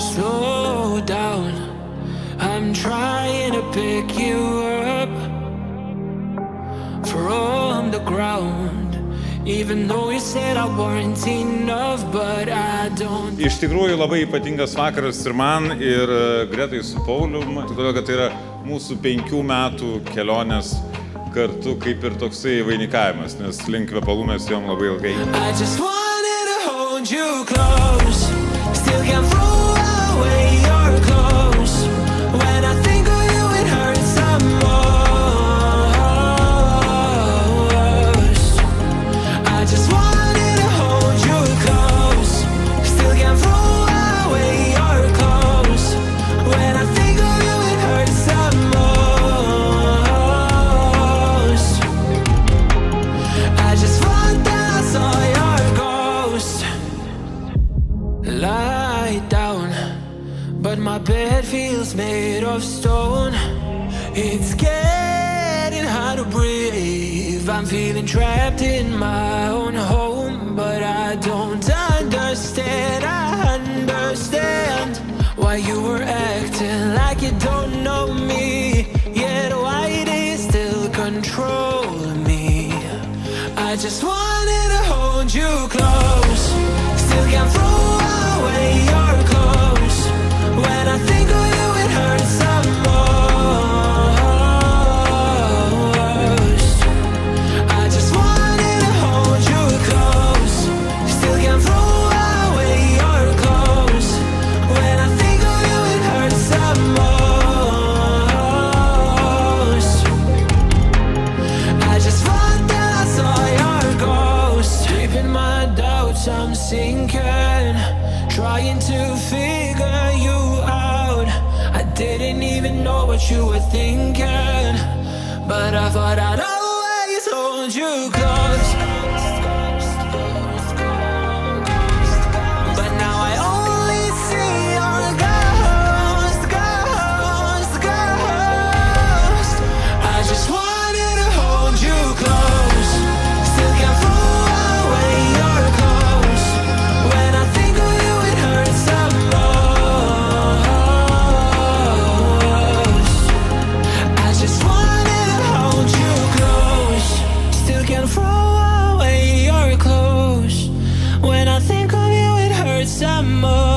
Slow down. I'm trying to pick you up from the ground. Even though you said I weren't enough, but I don't. Iš tikrųjų labai ypatingas vakaras ir man, ir e, Gretai su Paulium, todėl kad tai yra mūsų penkių metų kelionės kartu kaip ir toksai vainikavimas, nes link kvepalų mes jom labai ilgai. Lie down, but my bed feels made of stone. It's getting hard to breathe. I'm feeling trapped in my own home, but I don't understand. I understand why you were acting like you don't know me. Yet why do you still control me? I just wanted to hold you close. Still can't throw away your Trying to figure you out. I didn't even know what you were thinking summer